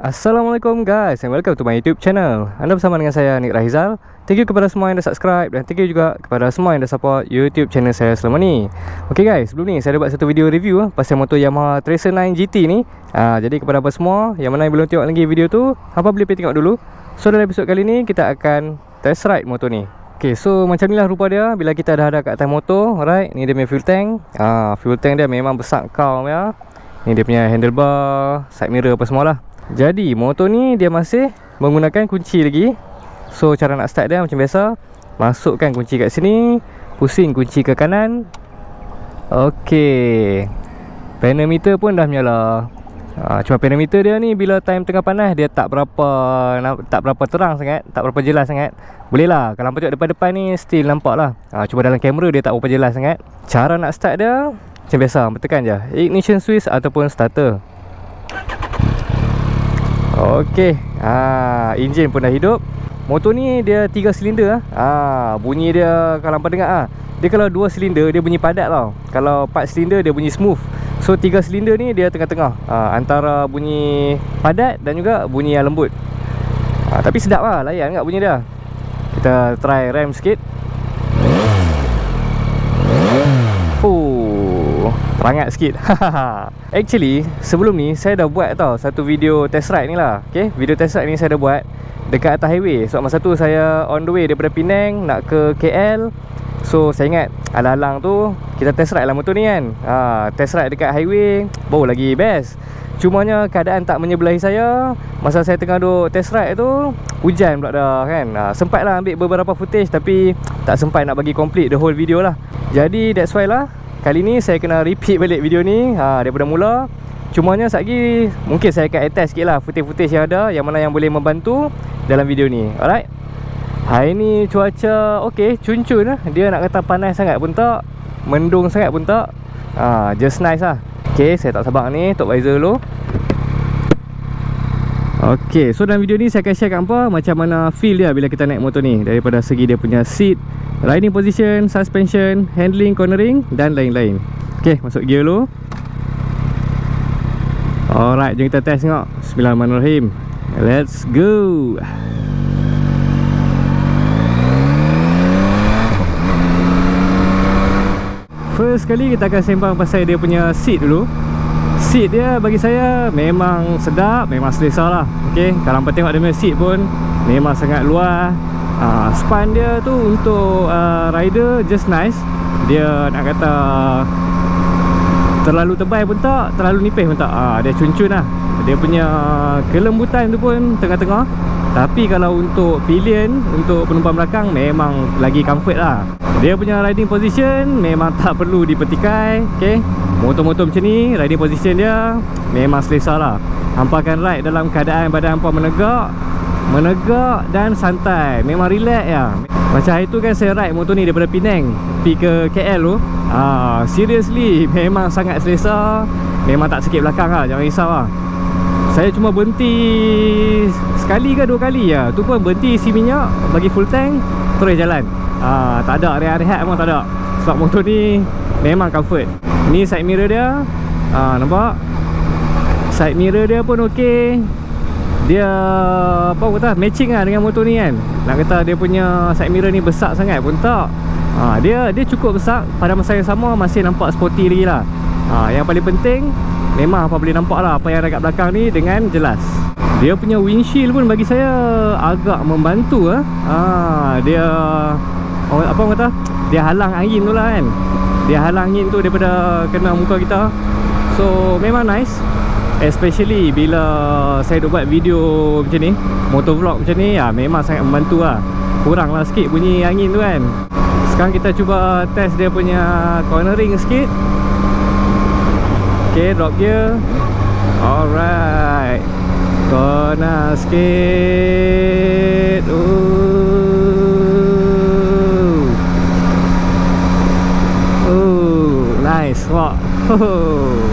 Assalamualaikum guys and welcome to my YouTube channel. Anda bersama dengan saya Nick Rahizal Thank you kepada semua yang dah subscribe Dan thank you juga kepada semua yang dah support YouTube channel saya selama ni. Okay guys, sebelum ni saya ada buat satu video review Pasal motor Yamaha Tracer 9 GT ni. Uh, Jadi kepada apa semua Yang mana yang belum tengok lagi video tu Apa boleh pergi tengok dulu. So dalam episod kali ni Kita akan test ride motor ni. Okay, so macam ni lah rupa dia. Bila kita dah ada kat atas motor Alright, ni dia punya fuel tank. Uh, Fuel tank dia memang besar kau ya. Ni dia punya handlebar Side mirror apa semua lah jadi motor ni dia masih menggunakan kunci lagi. So cara nak start dia macam biasa. Masukkan kunci kat sini. Pusing kunci ke kanan. Okey. Panometer pun dah menyala. Ha, Cuma panometer dia ni bila time tengah panas Dia tak berapa tak berapa terang sangat Tak berapa jelas sangat. Boleh lah. Kalau tengok depan-depan ni Still nampak lah. Ha, Cuma dalam kamera dia tak berapa jelas sangat. Cara nak start dia Macam biasa. Tekan je. Ignition switch ataupun starter Okey. Ha, enjin pun dah hidup. Motor ni dia 3 silinder ah. Ha, bunyi dia kalau hampa dengar ah. Dia kalau 2 silinder dia bunyi padat tau. Kalau 4 silinder dia bunyi smooth. So 3 silinder ni dia tengah-tengah. Ha, antara bunyi padat dan juga bunyi yang lembut. Ha, tapi sedap lah layan enggak bunyi dia. Kita try rem sikit. Perangat sikit. Actually Sebelum ni Saya dah buat tau Satu video test ride ni lah. Okay Video test ride ni saya dah buat Dekat atas highway. So masa tu saya On the way daripada Penang Nak ke KL So saya ingat Alang-alang tu Kita test ride lah motor ni kan. Ha, Test ride dekat highway Baru lagi best. Cumanya keadaan tak menyebelahi saya. Masa saya tengah duduk test ride tu Hujan pula dah kan. Ha, Sempat lah ambil beberapa footage Tapi Tak sempat nak bagi complete the whole video lah. Jadi that's why lah Kali ni saya kena repeat balik video ni ha, Daripada mula. Cumanya lagi Mungkin saya akan attach sikit lah Footage-footage yang ada Yang mana yang boleh membantu Dalam video ni. Alright? Hari ni cuaca Okay Cun-cun lah. Dia nak kata panas sangat pun tak Mendung sangat pun tak. Ha, Just nice lah. Okay Saya tak sabar ni Tok visor dulu Okay So dalam video ni Saya akan share kat apa Macam mana feel dia Bila kita naik motor ni. Daripada segi dia punya seat Riding position, suspension, handling, cornering dan lain-lain. Okay, masuk gear dulu. Alright, jom kita test tengok. Bismillahirrahmanirrahim. Let's go. First kali kita akan sembang pasal dia punya seat dulu Seat dia bagi saya memang sedap, memang selesa lah. Okay, kalau nampak tengok dia punya seat pun Memang sangat luas. Uh, Span dia tu untuk uh, rider just nice. Dia nak kata Terlalu tebal pun tak Terlalu nipis pun tak. Uh, Dia cun-cun lah. Dia punya kelembutan tu pun tengah-tengah Tapi kalau untuk pilihan Untuk penumpang belakang Memang lagi comfort lah. Dia punya riding position Memang tak perlu dipetikai Okay Motor-motor macam ni Riding position dia Memang selesa lah. Hampa akan ride dalam keadaan badan hampa menegak Menegak dan santai. Memang relax ya. Macam hari tu kan saya ride motor ni daripada Penang Pergi ke KL tu. Ah, Seriously Memang sangat selesa. Memang tak sikit belakang lah Jangan risau lah Saya cuma berhenti Sekali ke dua kali ya. Tu pun berhenti isi minyak Bagi full tank Terus jalan. Ah, Tak ada rehat-rehat pun tak ada. Sebab motor ni Memang comfort. Ni side mirror dia ah, Nampak? Side mirror dia pun okey. Dia apa kata matching lah dengan motor ni kan. Nak kata dia punya side mirror ni besar sangat pun tak. Ha, dia dia cukup besar. Pada masa yang sama masih nampak sporty lagi lah. Ha, yang paling penting memang apa boleh nampak lah apa yang ada kat belakang ni dengan jelas. Dia punya windshield pun bagi saya agak membantu lah ha, dia apa orang kata? Dia halang angin tu lah kan. Dia halang angin tu daripada kena muka kita. So memang nice. Especially bila saya buat video macam ni Motovlog macam ni ya, Memang sangat membantu lah. Kurang lah sikit bunyi angin tu kan. Sekarang kita cuba test dia punya cornering sikit Okay drop gear. Alright. Corner sikit. Ooh. Ooh, Nice. Wah.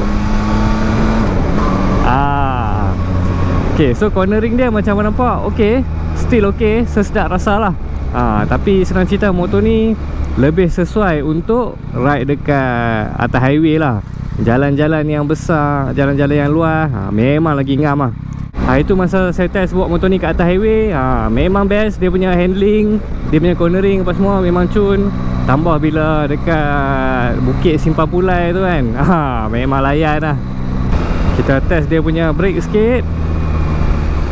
Okay, so cornering dia macam mana nampak Okay, still okay Sesedap rasa lah. Ha, Tapi senang cerita motor ni Lebih sesuai untuk ride dekat atas highway lah Jalan-jalan yang besar Jalan-jalan yang luas ha, Memang lagi ngam lah ha, Itu masa saya test bawa motor ni kat atas highway ha, Memang best dia punya handling Dia punya cornering apa semua memang cun. Tambah bila dekat Bukit Simpang Pulai tu kan ha, Memang layan lah Kita test dia punya brake sikit.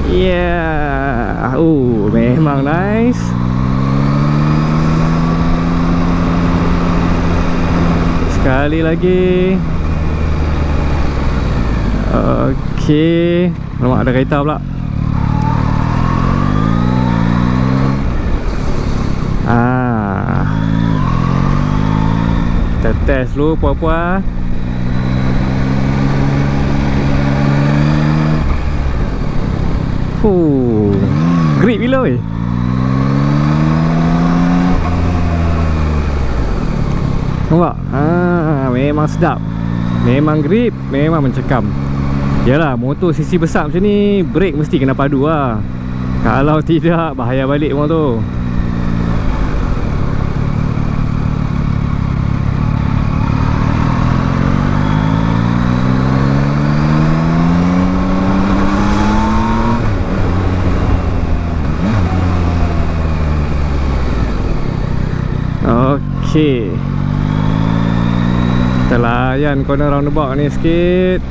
Yeah Oh memang nice. Sekali lagi Okey. Nampak ada kereta pula. Ah, Kita test dulu puan-puan Fuh Grip bila weh. Nampak? Ah, memang sedap. Memang grip Memang mencekam Yalah motor sisi besar macam ni Brake mesti kena padu lah. Kalau tidak bahaya balik motor Okey. Kita layan corner roundabout ni sikit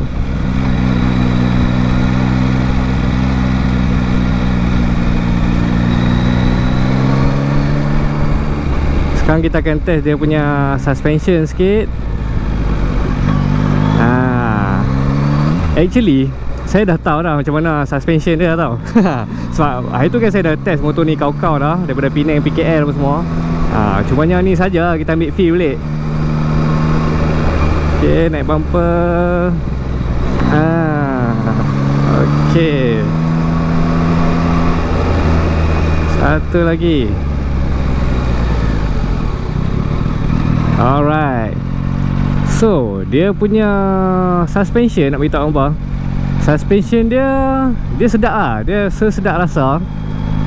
Sekarang kita akan test dia punya suspension sikit. Ah, Actually Saya dah tahu dah macam mana suspension dia tahu Sebab hari tu kan saya dah test motor ni kau-kau dah Daripada Penang PKL apa semua. Ha, Cumanya ni saja kita ambil feel balik. Okay naik bumper. Ah, Okay Satu lagi Alright. So Dia punya Suspension Nak beritahu apa? Suspension dia Dia sedap lah Dia sesedap rasa.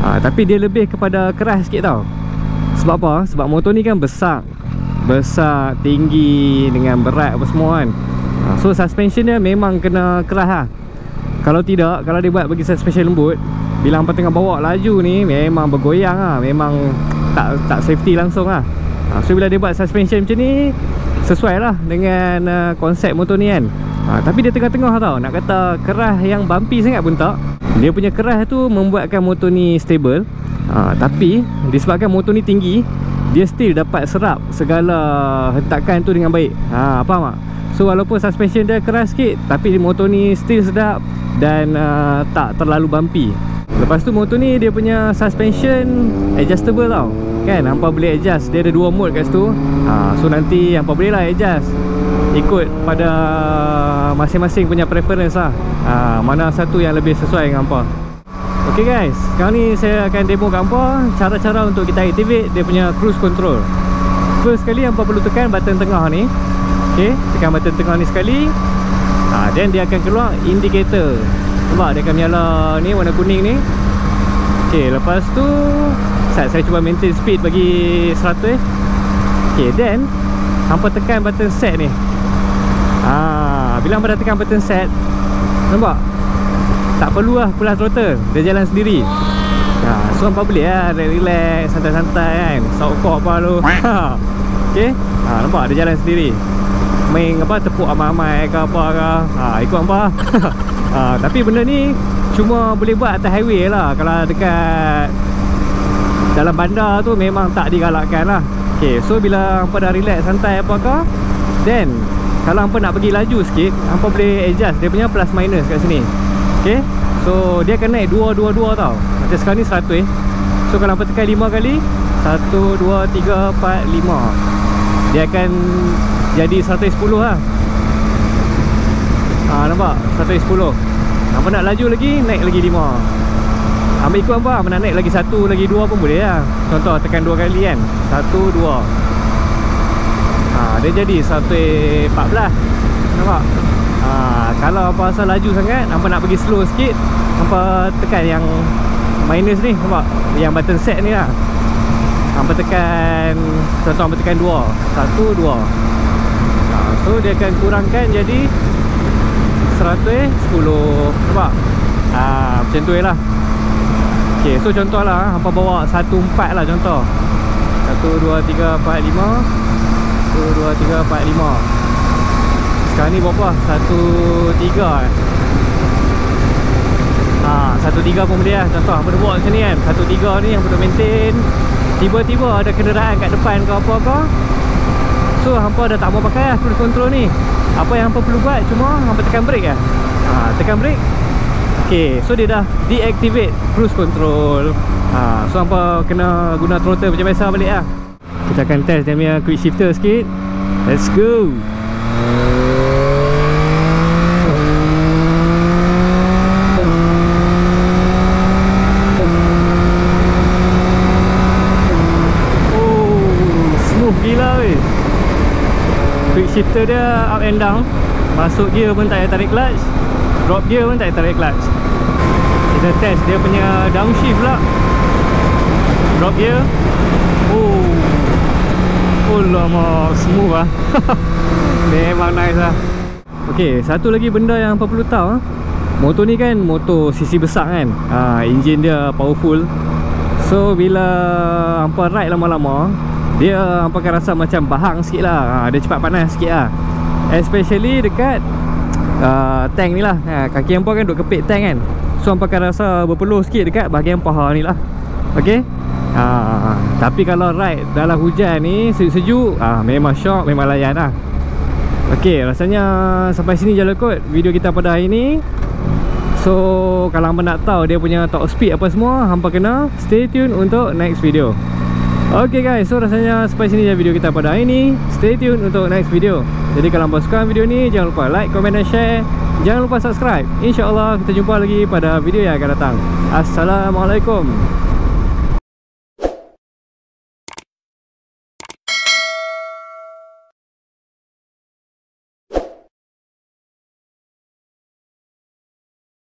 Ha, Tapi dia lebih kepada keras sikit tau. Sebab apa? Sebab motor ni kan besar. Besar, tinggi Dengan berat apa semua kan. Ha, So suspension dia memang kena keras lah Kalau tidak Kalau dia buat bagi suspension lembut Bila hampa tengah bawa laju ni Memang bergoyang lah Memang tak tak safety langsung lah ha, So bila dia buat suspension macam ni Sesuai lah dengan uh, konsep motor ni kan. Ha, Tapi dia tengah-tengah tau. Nak kata keras yang bumpy sangat pun tak. Dia punya keras tu membuatkan motor ni stable. Ha, Tapi disebabkan motor ni tinggi Dia still dapat serap segala hentakan tu dengan baik. Ha, Faham tak? So walaupun suspension dia keras sikit Tapi motor ni still sedap Dan uh, tak terlalu bumpy Lepas tu motor ni dia punya suspension adjustable tau. Kan hampa boleh adjust. Dia ada dua mode kat situ. Ha, So nanti hampa boleh lah adjust. Ikut pada masing-masing punya preference lah. Ha, Mana satu yang lebih sesuai dengan hampa. Ok guys. Sekarang ni saya akan demo kat hampa. Cara-cara untuk kita activate dia punya cruise control. First sekali hampa perlu tekan button tengah ni. Ok Tekan button tengah ni sekali. Ha, Then dia akan keluar indicator Nampak? Dia akan menyala ni warna kuning ni. Ok lepas tu Set saya cuba maintain speed bagi 100 eh. Ok then Hampa tekan button set ni. Ha, Bila hampa dah tekan button set Nampak? Tak perlu lah pulas throttle. Dia jalan sendiri. Ha, So hampa boleh lah relax Santai-santai kan? Sok-kok apa lu. Ok ha, Nampak? Dia jalan sendiri. Main apa tepuk amai-amai ke apa ke. Ha, Ikut hampa ha, Tapi benda ni Cuma boleh buat atas highway lah. Kalau dekat Dalam bandar tu memang tak digalakkan lah. Okay so bila hampa dah relax santai apa ke Then Kalau hampa nak pergi laju sikit Hampa boleh adjust. Dia punya plus minus kat sini. Okay So dia akan naik 2-2-2 tau. Macam sekarang ni 100 eh So kalau hampa tekan 5 kali 1, 2, 3, 4, 5 Dia akan jadi 110 lah Ha nampak? 110 Hampa nak laju lagi? Naik lagi 5 Hampa ikut Hampa nak naik lagi 1 Lagi 2 pun boleh lah. Contoh tekan 2 kali kan? 1, 2 ha, Dia jadi 114 Nampak? Ha, Kalau hampa asal laju sangat Hampa nak pergi slow sikit Hampa tekan yang Minus ni Nampak? Yang button set ni lah. Hampa tekan Contoh hampa tekan 2 1, 2 ha, So dia akan kurangkan jadi 100 10 Nampak ha, Macam tu je lah. Okay so contoh lah Hampa bawa 1.4 lah contoh. 1, 2, 3, 4, 5 1, 2, 3, 4, 5 Sekarang ni berapa? 1, 3 eh. Ha, 1.3 pun boleh lah Contoh. Hampa buat macam ni kan? 1.3 ni hampa dah maintain. Tiba-tiba ada kenderaan kat depan ke apa-apa So hampa dah tak mau pakai lah cruise control ni. Apa yang hampa perlu buat cuma hampa tekan brake lah. Ha, Tekan brake. Okay so dia dah deactivate cruise control. Ha, So hampa kena guna throttle macam biasa balik lah. Kita akan test dia punya quick shifter sikit. Let's go shifter dia up and down. Masuk gear pun tak payah tarik clutch. Drop gear pun tak payah tarik clutch. Kita test. Dia punya downshift pula drop gear oh. Oh lama smooth lah memang nice lah ok satu lagi benda yang perlu tahu motor ni kan motor cc besar kan. Ha, engine dia powerful. So bila hampa ride lama-lama dia apa akan rasa macam bahang sikit lah. Ha, Dia cepat panas sikit lah. Especially dekat uh, Tank ni lah. Ha, Kaki hampa kan duk kepit tank kan. So hampa akan rasa berpeluh sikit dekat bahagian paha ni lah. Okay? Ha, Tapi kalau ride dalam hujan ni Sejuk-sejuk ha, Memang shock Memang layan lah. Okay rasanya Sampai sini je lah kot Video kita pada hari ni. So kalau hampa nak tahu Dia punya top speed apa semua Hampa kena Stay tune untuk next video Ok guys, so rasanya sampai sini je video kita pada hari ni. Stay tune untuk next video. Jadi kalau anda suka video ni Jangan lupa like, comment dan share. Jangan lupa subscribe. InsyaAllah kita jumpa lagi pada video yang akan datang. Assalamualaikum